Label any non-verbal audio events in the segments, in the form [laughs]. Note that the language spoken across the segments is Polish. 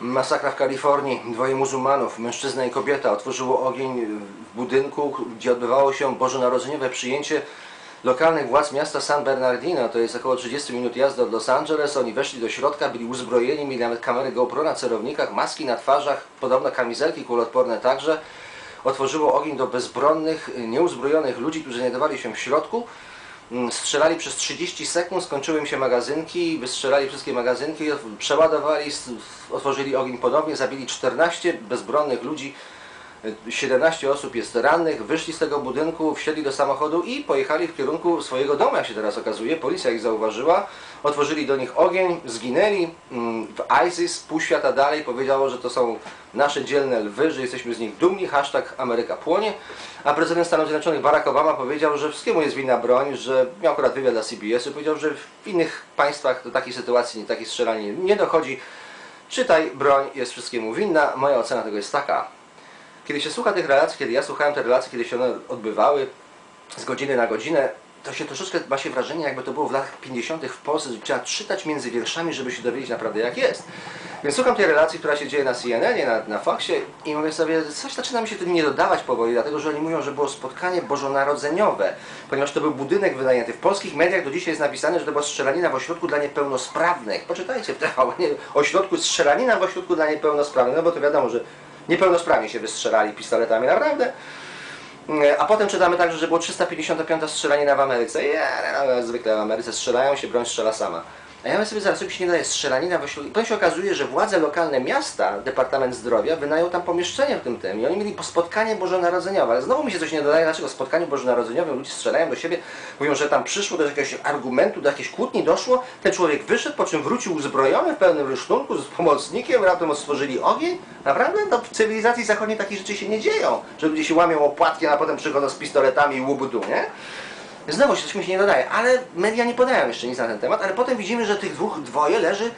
Masakra w Kalifornii. Dwoje muzułmanów, mężczyzna i kobieta, otworzyło ogień w budynku, gdzie odbywało się bożonarodzeniowe przyjęcie lokalnych władz miasta San Bernardino. To jest około 30 minut jazdy od Los Angeles. Oni weszli do środka, byli uzbrojeni, mieli nawet kamery GoPro na celownikach, maski na twarzach, podobno kamizelki kuloodporne także. Otworzyło ogień do bezbronnych, nieuzbrojonych ludzi, którzy znajdowali się w środku. Mm, Strzelali przez 30 sekund, skończyły im się magazynki, wystrzelali wszystkie magazynki, przeładowali, otworzyli ogień ponownie, zabili 14 bezbronnych ludzi, 17 osób jest rannych, wyszli z tego budynku, wsiedli do samochodu i pojechali w kierunku swojego domu, jak się teraz okazuje. Policja ich zauważyła, otworzyli do nich ogień, zginęli. Mm, W ISIS, pół świata dalej, powiedziało, że to są nasze dzielne lwy, że jesteśmy z nich dumni, hashtag Ameryka płonie. A prezydent Stanów Zjednoczonych Barack Obama powiedział, że wszystkiemu jest winna broń, że miał akurat wywiad dla CBS-u, powiedział, że w innych państwach do takiej sytuacji, takiej strzelanie nie dochodzi. Czytaj, broń jest wszystkiemu winna. Moja ocena tego jest taka. Kiedy się słucha tych relacji, kiedy ja słuchałem te relacje, kiedy się one odbywały z godziny na godzinę, to się troszeczkę ma się wrażenie, jakby to było w latach 50. w Polsce, że trzeba czytać między wierszami, żeby się dowiedzieć naprawdę jak jest. Więc słucham tej relacji, która się dzieje na CNN, na, na Foxie i mówię sobie, coś zaczyna mi się tu nie dodawać powoli, dlatego że oni mówią, że było spotkanie bożonarodzeniowe, ponieważ to był budynek wynajęty. W polskich mediach do dzisiaj jest napisane, że to była strzelanina w ośrodku dla niepełnosprawnych. Poczytajcie w TVN, [laughs] ośrodku strzelanina w ośrodku dla niepełnosprawnych, no bo to wiadomo, że niepełnosprawni się wystrzelali pistoletami, naprawdę. A potem czytamy także, że było 355 strzelanina w Ameryce. Ja, no, zwykle w Ameryce strzelają się, broń strzela sama. A ja myślę sobie, zaraz sobie się nie daje strzelanina w ośrodku. Potem się okazuje, że władze lokalne miasta, Departament Zdrowia, wynają tam pomieszczenie w tym tym i oni mieli spotkanie bożonarodzeniowe. Ale znowu mi się coś nie dodaje, dlaczego w spotkaniu bożonarodzeniowym ludzie strzelają do siebie, mówią, że tam przyszło do jakiegoś argumentu, do jakiejś kłótni doszło, ten człowiek wyszedł, po czym wrócił uzbrojony w pełnym rysztunku z pomocnikiem, raptem otworzyli ogień. Naprawdę? No w cywilizacji zachodniej takie rzeczy się nie dzieją, że ludzie się łamią opłatki, a potem przychodzą z pistoletami i łubudu, nie? Znowu się coś mi się nie dodaje, ale media nie podają jeszcze nic na ten temat, ale potem widzimy, że tych dwóch, dwoje leży,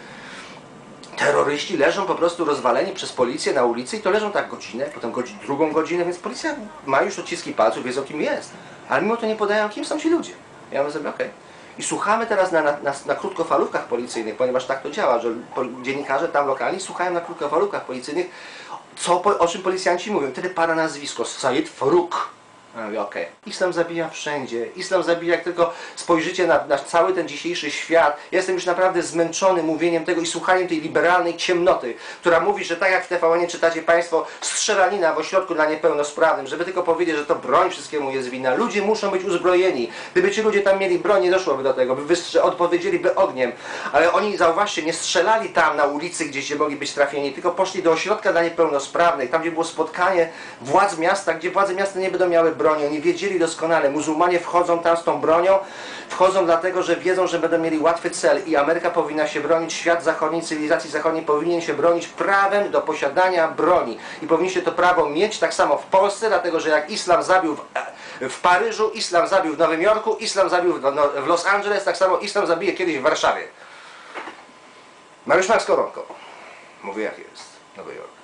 terroryści leżą po prostu rozwaleni przez policję na ulicy i to leżą tak godzinę, potem drugą godzinę, więc policja ma już odciski palców, wiedzą kim jest, ale mimo to nie podają kim są ci ludzie. Ja mówię sobie, okej. I słuchamy teraz na, na, na, na krótkofalówkach policyjnych, ponieważ tak to działa, że dziennikarze tam lokalni słuchają na krótkofalówkach policyjnych, co, o czym policjanci mówią. Wtedy pada nazwisko, Said Faruk. Mówię, okej. Islam zabija wszędzie. Islam zabija, jak tylko spojrzycie na, na cały ten dzisiejszy świat. Ja jestem już naprawdę zmęczony mówieniem tego i słuchaniem tej liberalnej ciemnoty, która mówi, że tak jak w TVN czytacie Państwo, strzelanina w ośrodku dla niepełnosprawnych, żeby tylko powiedzieć, że to broń wszystkiemu jest wina. Ludzie muszą być uzbrojeni. Gdyby ci ludzie tam mieli broń, nie doszłoby do tego, by odpowiedzieliby ogniem. Ale oni, zauważcie, nie strzelali tam na ulicy, gdzie się mogli być trafieni, tylko poszli do ośrodka dla niepełnosprawnych, tam gdzie było spotkanie władz miasta, gdzie władze miasta nie będą miały broni. Oni wiedzieli doskonale, muzułmanie wchodzą tam z tą bronią, wchodzą dlatego, że wiedzą, że będą mieli łatwy cel i Ameryka powinna się bronić, świat zachodni, cywilizacji zachodniej powinien się bronić prawem do posiadania broni. I powinniście to prawo mieć tak samo w Polsce, dlatego że jak islam zabił w, w Paryżu, islam zabił w Nowym Jorku, islam zabił w, no, w Los Angeles, tak samo islam zabije kiedyś w Warszawie. Mariusz Max Koronko. Mówię jak jest. Nowy Jork.